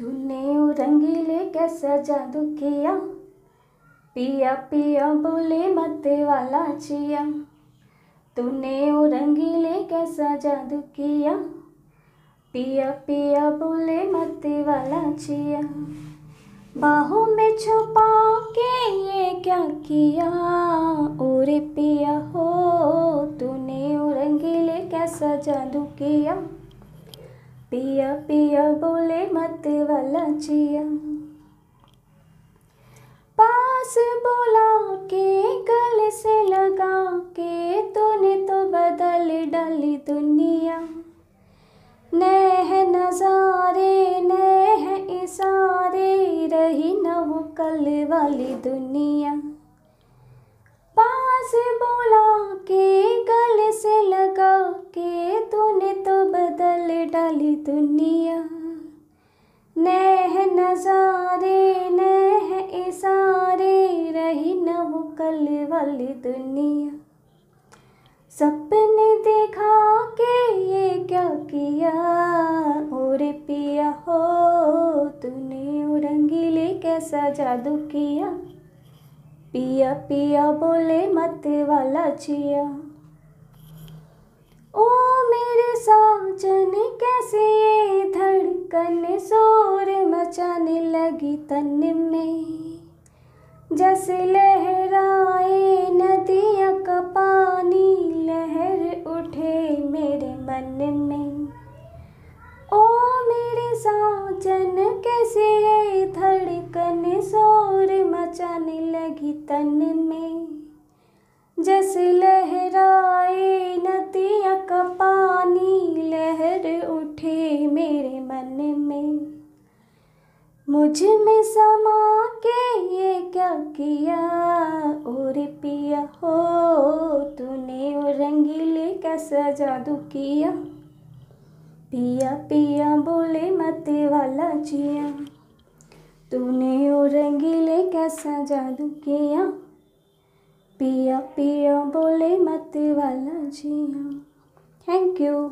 तूने रंगीले कैसा जादू किया? पिया पिया बोले मत वाला चिया। तूने रंगीले कैसा जादू किया? पिया पिया बोले मत वाला चिया। बाहों में छुपा के ये क्या किया? ओरे पिया हो, तूने रंगीले कैसा जादू किया? पिया पिया, बोले मत वाला चिया। पास बोला के, गले से लगा के, तूने तो बदल डाली दुनिया। नह नजारे नह इशारे, रही न वो कल वाली दुनिया। पास दुनिया। नह नजारे, नह इशारे, रही न वो कल वाली दुनिया। सपने देखा के ये क्या किया? और पिया हो तूने वो रंगीले कैसा जादू किया? पिया पिया बोले मत वाला चिया धड़कन शोर मचाने लगी तन में। जैसे लहराए नदिया का पानी, लहर उठे मेरे मन में। ओ मेरे साजन, कैसे ये धड़कन शोर मचाने लगी तन में। जैसे लहराए मेरे मन में। मुझमें समा के ये क्या किया? और पिया हो तूने वो रंगीले कैसा जादू किया। पिया पिया बोले मत वाला जिया। तूने वो रंगीले कैसा जादू किया। पिया पिया बोले मत वाला जिया। Thank you